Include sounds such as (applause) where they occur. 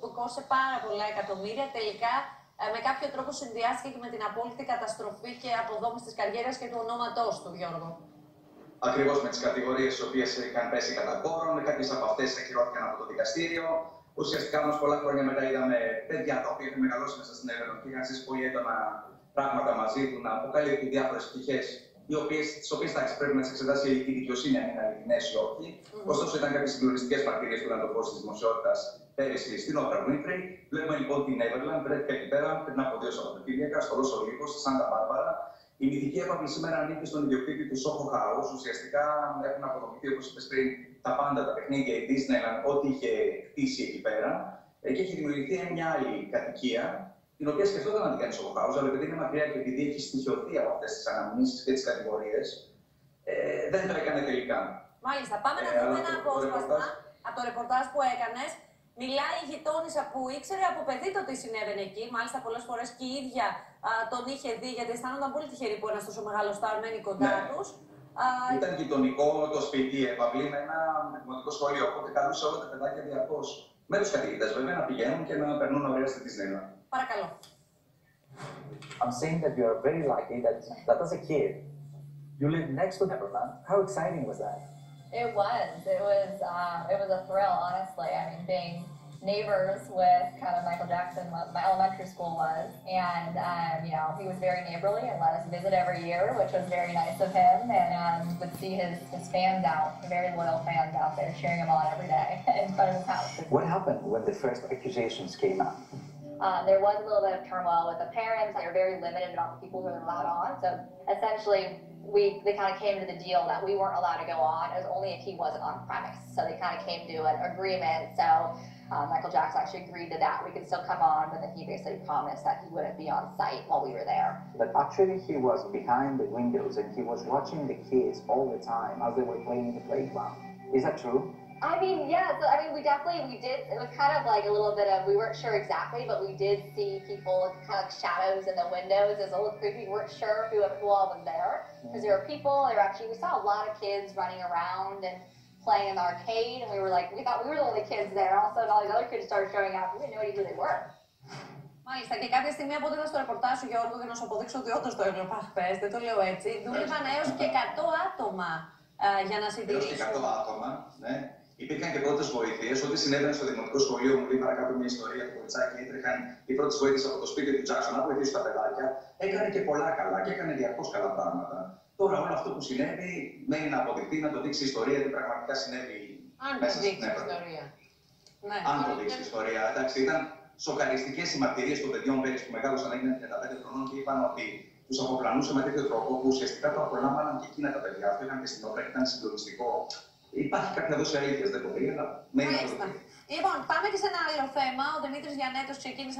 που κόσε πάρα πολλά εκατομμύρια, τελικά ε, με κάποιο τρόπο συνδυάστηκε και με την απόλυτη καταστροφή και αποδόμηση της καριέρας και του ονόματός του, Γιώργο. Ακριβώς με τις κατηγορίες τι οποίες είχαν πέσει κατά κόρον, κάποιες από αυτές ακυρώθηκαν από το δικαστήριο. Ουσιαστικά όμως πολλά χρόνια μετά είδαμε παιδιά τα οποία είχαν μεγαλώσει μέσα στην Εύερον και είχαν ζήσει πολύ έντονα πράγματα μαζί του να αποκαλύπτουν διάφορες πτυχές οι οποίες, τις οποίες εντάξει, πρέπει να τι εξετάσει η δικαιοσύνη αν είναι αληθινές ή όχι. Mm. Ωστόσο, ήταν κάποιες συγκλονιστικές μαρτυρίε που ήταν το φω τη δημοσιότητας πέρυσι στην Όπρα Winfrey. Βλέπουμε λοιπόν την Everland, βρέθηκε εκεί πέρα πριν από δύο Σαββατοκύριακα, στο Ρώσο Λίβο, στη Σάντα Μπάρμπαρα. Η μυθική έπαυλη σήμερα ανήκει στον ιδιοκτήτη του Soho House. Ουσιαστικά έχουν αποδομηθεί, όπως είπες πριν, τα πάντα τα παιχνίδια, η Disneyland, ό,τι είχε χτίσει εκεί πέρα. Και έχει δημιουργηθεί μια άλλη κατοικία, την οποία σκεφτόταν να την κάνει στο House, αλλά επειδή είναι μακριά και επειδή έχει στοιχειωθεί από αυτές τις αναμνήσεις και τις κατηγορίες, ε, δεν το έκανε τελικά. Μάλιστα. Πάμε να δούμε ένα απόσπασμα από το ρεπορτάζ που έκανες. Μιλάει η γειτόνισσα που ήξερε από παιδί το τι συνέβαινε εκεί. Μάλιστα, πολλές φορές και η ίδια α, τον είχε δει, γιατί αισθάνονταν πολύ τυχερή που ένας τόσο μεγάλος στάρ μένει κοντά ναι. τους. Ήταν γειτονικό το σπίτι, επαυλή με ένα δημοτικό σχολείο. Οπότε καλούσε όλα τα παιδάκια διαρκώς. Με τους καθηγητές βέβαια να πηγαίνουν και να περνούν ωραία στη Disneyland. Παρακαλώ. I'm saying that you are very lucky that, that as a kid, you lived next to Neverland. How exciting was that? It was. It was. Um, it was a thrill, honestly. I mean, being neighbors with kind of Michael Jackson, what my elementary school was, and um, you know he was very neighborly and let us visit every year, which was very nice of him, and um, would see his, his fans out, very loyal fans out there cheering him on every day (laughs) in front of his house. What happened when the first accusations came out? Um, there was a little bit of turmoil with the parents. They were very limited about the people who were allowed on. So essentially, we they kind of came to the deal that we weren't allowed to go on. It was only if he wasn't on premise. So they kind of came to an agreement. So uh, Michael Jackson actually agreed to that. We could still come on, but then he basically promised that he wouldn't be on site while we were there. But actually, he was behind the windows and he was watching the kids all the time as they were playing in the playground. Is that true? I mean, yeah. So I mean, we definitely we did. It was kind of like a little bit of we weren't sure exactly, but we did see people kind of shadows in the windows. It was a little creepy. We weren't sure who, who all was there because there were people. There were actually we saw a lot of kids running around and playing in the arcade, and we were like we thought we were the only kids there. All of a sudden, all these other kids started showing up. We didn't know who they were. Μάλιστα, και κάποια στιγμή από ό,τι είδα στο ρεπορτάζ σου, Γιώργο, για να σου αποδείξω ότι όντω το έβλεπα χθε, δεν το λέω έτσι, δούλευαν έω και 100 άτομα α, για να συντηρήσουν. Έω και 100 άτομα, ναι. Υπήρχαν και πρώτες βοήθειες. Ό,τι συνέβαινε στο δημοτικό σχολείο, μου λέει παρακάτω μια ιστορία του Κοτσάκη. Έτρεχαν οι πρώτες βοήθειες από το σπίτι του Τζάξον να βοηθήσουν τα παιδάκια. Έκανε και πολλά καλά και έκανε διαρκώς καλά πράγματα. Τώρα όλο αυτό που συνέβη μένει να αποδειχθεί, να το δείξει η ιστορία τι πραγματικά συνέβη. Αν το δείξει η ιστορία. Ναι. Αν το δείξει η ιστορία. Εντάξει, ήταν σοκαριστικές οι μαρτυρίε των παιδιών πέρυσι που μεγάλωσαν, έγιναν 35 χρονών και είπαν ότι τους αποπλανούσε με τέτοιο τρόπο που ουσιαστικά το απολάμβαναν και εκείνα τα παιδιά. Αυτό είχαν και στην όπερα και ήταν συγκλονιστικό. Υπάρχει κάποια δόση αλήθεια, δεν μπορεί, αλλά μένει Λοιπόν, πάμε και σε ένα άλλο θέμα. Ο Δημήτρης Γιανέτος ξεκίνησε